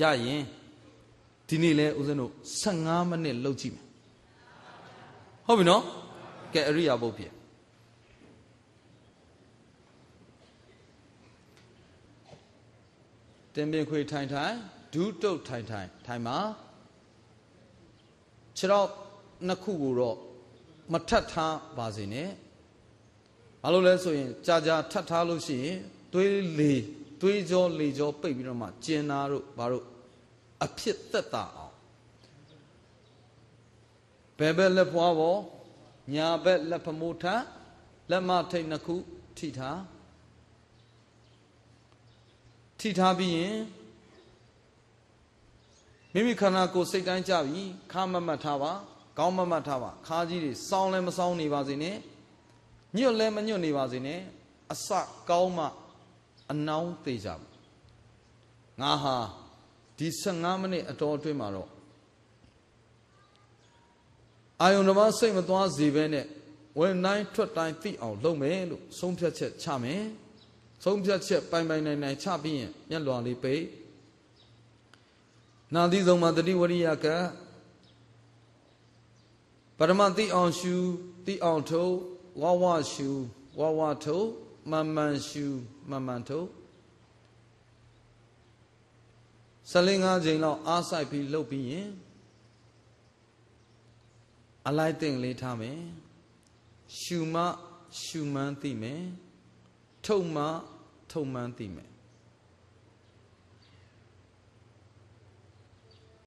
ရရင်ဒီနေ့လဲဦးဇင်းတို့15မိနစ်လောက်ကြည့်မယ်ဟုတ်ပြီနော်ကဲအရိယာပုတ်ဖြစ်တင်ပင်ခွေထိုင်ထိုင်ဒူးတုတ်ထိုင်ထိုင်ထိုင်မှာခြေတော့နှစ်ခုကိုတော့မထပ်ထားပါစေနဲ့ဘာလို့လဲဆိုရင်ကြာကြာထပ်ထားလို့ရှိရင်သွေးလေ သွေးကြောလေကြောပိတ်ပြီးတော့မှကျင်နာတို့ဘာတို့အဖြစ်သက်သာအောင်ဘယ်ဘက်လက်ဖွားပေါ်ညာဘက်လက်ဖမိုးထလက်မထိတ်နှစ်ခုထိထားထိထားပြီးရင်မိမိခန္ဓာကိုယ်စိတ်တိုင်းကြပြီခါမမတ်ထားပါကောင်းမမတ်ထားပါခါကြီးတွေစောင်းလဲမစောင်းနေပါစေနဲ့ညွတ်လဲမညွတ်နေပါစေနဲ့အစကောင်းမှ အနောင်းသေးကြဘူးငါဟာဒီ15မိနစ်အတော်အတွင်းမှာတော့အာယုန်တစ်ပါးစိတ်မသွားစေဘဲနဲ့ဝင်တိုင်းထွက်တိုင်းသိအောင်လုပ်မယ်လို့ဆုံးဖြတ်ချက်ချမယ်ဆုံးဖြတ်ချက်ပိုင်ပိုင်နိုင်နိုင်ချပြီးရင်မျက်လွန်လေးပိတ်နာသီဆုံးမှာတတိဝရိယကပရမတိအောင်ရှုတိအောင်ထုတ်ဝဝရှုဝဝထုတ် မမှန်ရှုမမှန်ထုတ်ဆလင်း၅ချိန်လောက်အားဆိုင်ပြီးလှုပ်ပြီးရင်အလိုက်တင်လေးထားမယ်ရှုမရှုမှန်းသိမယ်ထုတ်မထုတ်မှန်းသိမယ်